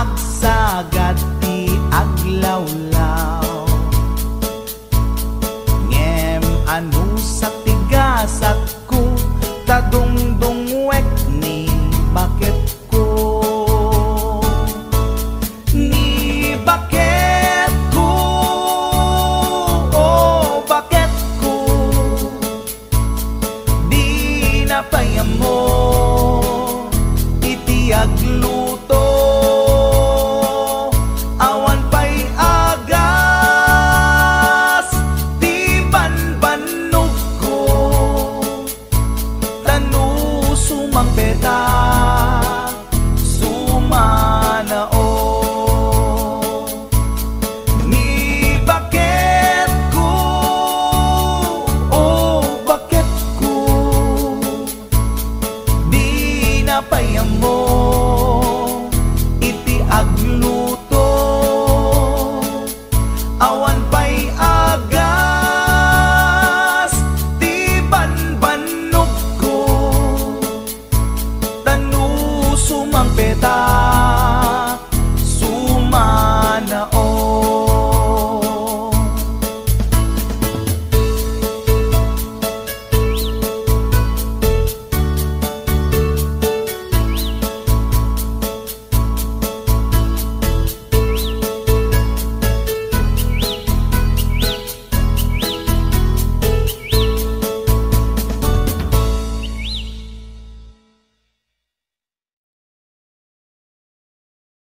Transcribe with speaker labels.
Speaker 1: agsaga